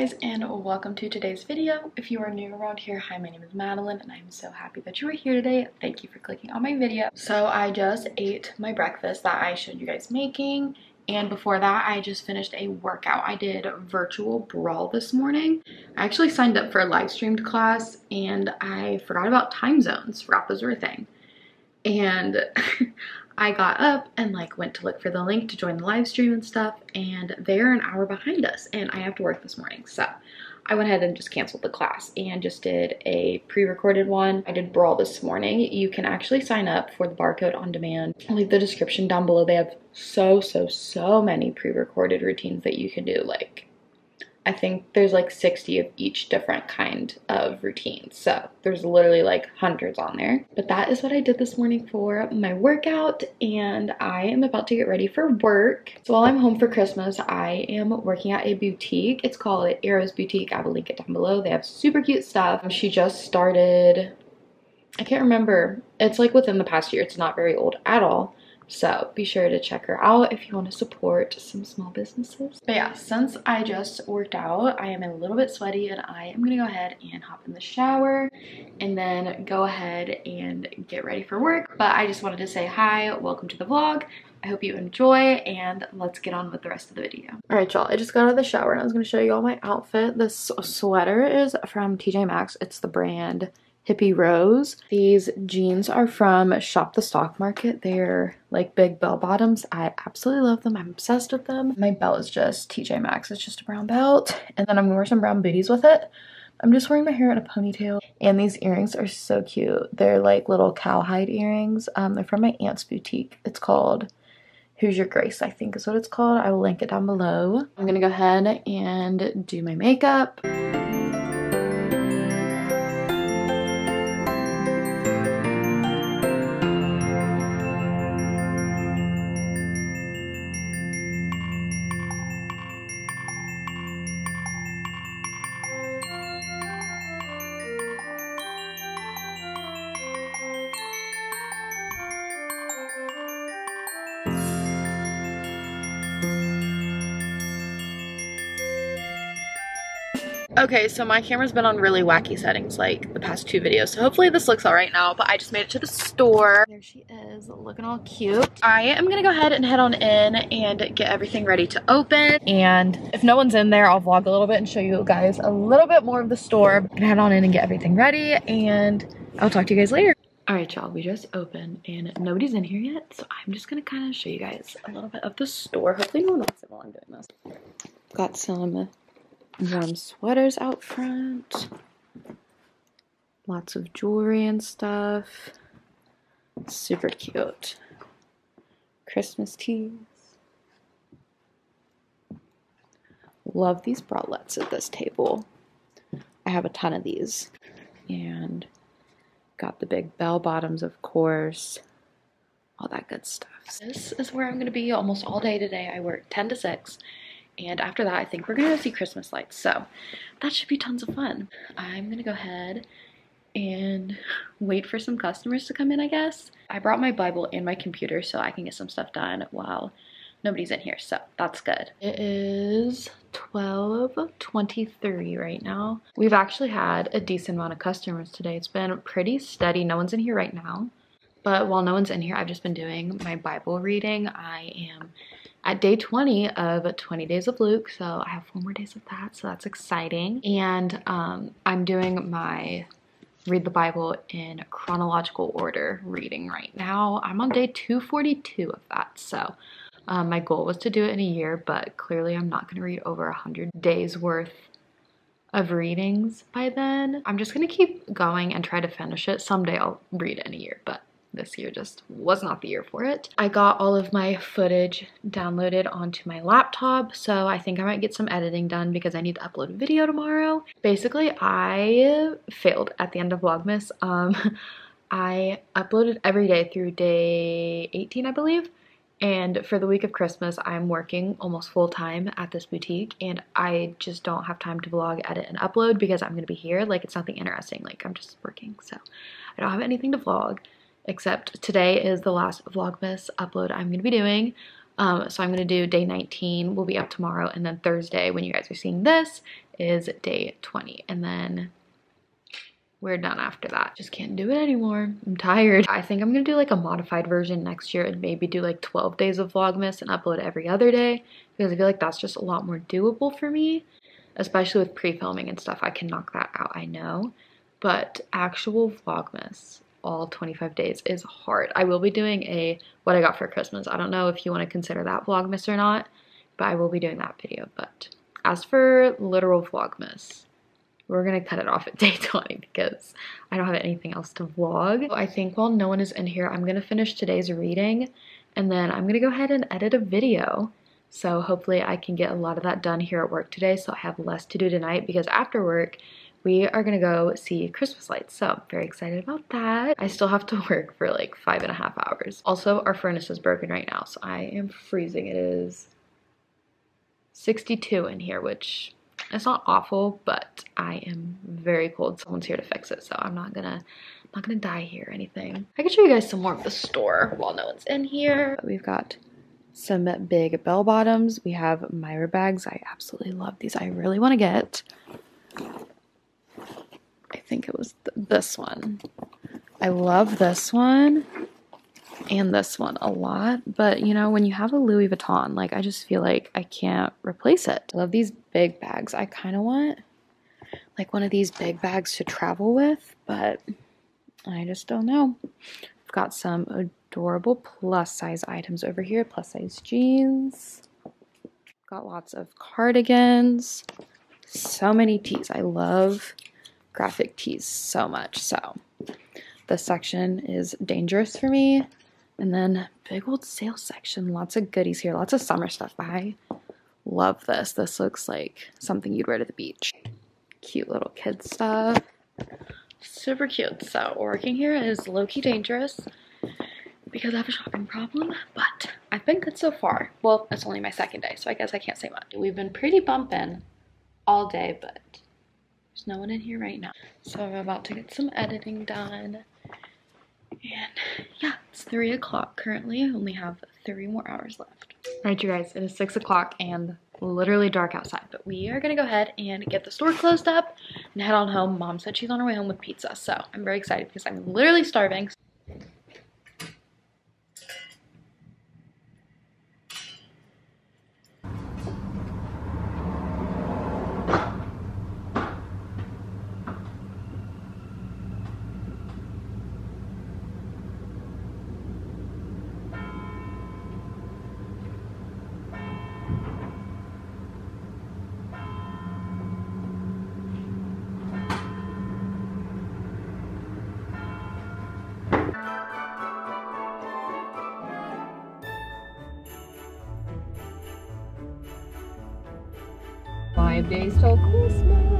guys and welcome to today's video. If you are new around here, hi my name is Madeline and I'm so happy that you are here today. Thank you for clicking on my video. So I just ate my breakfast that I showed you guys making and before that I just finished a workout. I did virtual brawl this morning. I actually signed up for a live streamed class and I forgot about time zones, forgot those were a thing. And I got up and like went to look for the link to join the live stream and stuff and they're an hour behind us and I have to work this morning. So I went ahead and just canceled the class and just did a pre-recorded one. I did Brawl this morning. You can actually sign up for the Barre Code on demand. I'll leave the description down below. They have so, so, so many pre-recorded routines that you can do. Like I think there's like 60 of each different kind of routine. So there's literally like hundreds on there. But that is what I did this morning for my workout and I am about to get ready for work. So while I'm home for Christmas, I am working at a boutique. It's called Arrows Boutique. I will link it down below. They have super cute stuff. She just started, I can't remember. It's like within the past year. It's not very old at all. So be sure to check her out if you want to support some small businesses. But yeah, since I just worked out, I am a little bit sweaty and I am going to go ahead and hop in the shower and then go ahead and get ready for work. But I just wanted to say hi, welcome to the vlog. I hope you enjoy and let's get on with the rest of the video. All right, y'all, I just got out of the shower and I was going to show you all my outfit. This sweater is from TJ Maxx. It's the brand Hippie Rose. These jeans are from Shop the Stock Market. They're like big bell bottoms. I absolutely love them. I'm obsessed with them. My belt is just TJ Maxx. It's just a brown belt. And then I'm gonna wear some brown booties with it. I'm just wearing my hair in a ponytail. And these earrings are so cute. They're like little cowhide earrings. Um, they're from my aunt's boutique. It's called Who's Your Grace, I think is what it's called. I will link it down below. I'm gonna go ahead and do my makeup. Okay, so my camera's been on really wacky settings like the past two videos, so hopefully this looks all right now, but I just made it to the store. There she is, looking all cute. I am gonna go ahead and head on in and get everything ready to open, and if no one's in there, I'll vlog a little bit and show you guys a little bit more of the store. I'm gonna head on in and get everything ready, and I'll talk to you guys later. All right, y'all, we just opened and nobody's in here yet, so I'm just gonna kind of show you guys a little bit of the store. Hopefully no one walks in while I'm doing this. Got some warm sweaters out front. Lots of jewelry and stuff. Super cute. Christmas teas. Love these bralettes at this table. I have a ton of these. And got the big bell bottoms, of course. All that good stuff. This is where I'm going to be almost all day today. I work 10 to 6 and after that, I think we're gonna go see Christmas lights. So that should be tons of fun. I'm gonna go ahead and wait for some customers to come in, I guess. I brought my Bible and my computer so I can get some stuff done while nobody's in here, so that's good. It is 12.23 right now. We've actually had a decent amount of customers today. It's been pretty steady. No one's in here right now. But while no one's in here, I've just been doing my Bible reading. I am at day 20 of 20 Days of Luke. So I have four more days of that. So that's exciting. And um, I'm doing my read the Bible in chronological order reading right now. I'm on day 242 of that. So um, my goal was to do it in a year, but clearly I'm not going to read over 100 days worth of readings by then. I'm just going to keep going and try to finish it. Someday I'll read it in a year, but this year just was not the year for it. I got all of my footage downloaded onto my laptop, so I think I might get some editing done because I need to upload a video tomorrow. Basically, I failed at the end of Vlogmas. Um, I uploaded every day through day 18, I believe. And for the week of Christmas, I'm working almost full time at this boutique, and I just don't have time to vlog, edit, and upload because I'm gonna be here. Like, it's nothing interesting. Like, I'm just working, so I don't have anything to vlog. Except today is the last Vlogmas upload I'm gonna be doing. Um, so I'm gonna do day 19, will be up tomorrow, and then Thursday, when you guys are seeing this, is day 20. And then we're done after that. Just can't do it anymore. I'm tired. I think I'm gonna do like a modified version next year and maybe do like 12 days of Vlogmas and upload every other day because I feel like that's just a lot more doable for me, especially with pre-filming and stuff. I can knock that out, I know. But actual Vlogmas, all 25 days is hard. I will be doing a what I got for Christmas. I don't know if you want to consider that Vlogmas or not, but I will be doing that video. But as for literal Vlogmas, we're gonna cut it off at day 20 because I don't have anything else to vlog. I think while no one is in here, I'm gonna finish today's reading and then I'm gonna go ahead and edit a video. So hopefully I can get a lot of that done here at work today so I have less to do tonight because after work, we are gonna go see Christmas lights. So very excited about that. I still have to work for like five and a half hours. Also, our furnace is broken right now, so I am freezing. It is 62 in here, which it's not awful, but I am very cold. Someone's here to fix it, so I'm not gonna I'm not gonna die here or anything. I can show you guys some more of the store while no one's in here. We've got some big bell bottoms. We have Myra bags. I absolutely love these. I really want to get. I think it was th this one. I love this one and this one a lot. But you know, when you have a Louis Vuitton, like I just feel like I can't replace it. I love these big bags. I kind of want like one of these big bags to travel with, but I just don't know. I've got some adorable plus size items over here, plus size jeans. Got lots of cardigans. So many tees. I love graphic tees so much. So this section is dangerous for me. And then big old sales section, lots of goodies here, lots of summer stuff. I love this. This looks like something you'd wear to the beach. Cute little kid stuff. Super cute. So working here is low-key dangerous because I have a shopping problem, but I've been good so far. Well, it's only my second day, so I guess I can't say much. We've been pretty bumping all day, but there's no one in here right now. So I'm about to get some editing done. And yeah, it's 3 o'clock currently. I only have three more hours left. All right, you guys, it is 6 o'clock and literally dark outside. But we are going to go ahead and get the store closed up and head on home. Mom said she's on her way home with pizza. So I'm very excited because I'm literally starving. Days till Christmas.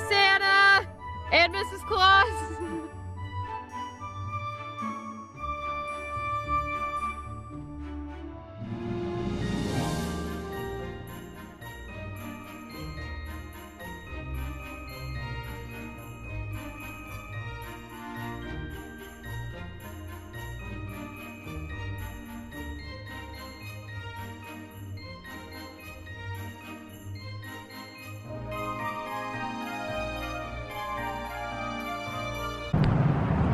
Santa and Mrs. Claus.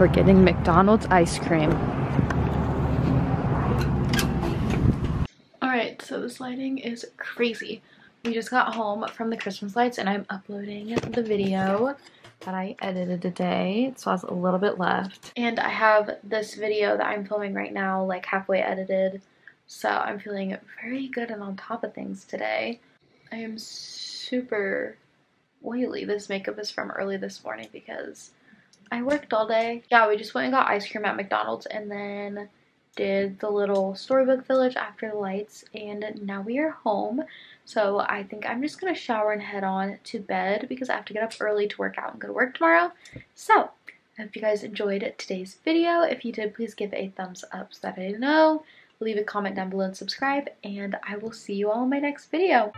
We're getting McDonald's ice cream. Alright, so this lighting is crazy. We just got home from the Christmas lights and I'm uploading the video that I edited today. So I has a little bit left. And I have this video that I'm filming right now like halfway edited. So I'm feeling very good and on top of things today. I am super oily. This makeup is from early this morning because I worked all day. Yeah, we just went and got ice cream at McDonald's and then did the little storybook village after the lights and now we are home. So I think I'm just gonna shower and head on to bed because I have to get up early to work out and go to work tomorrow. So I hope you guys enjoyed today's video. If you did please give a thumbs up so that I know. Leave a comment down below and subscribe and I will see you all in my next video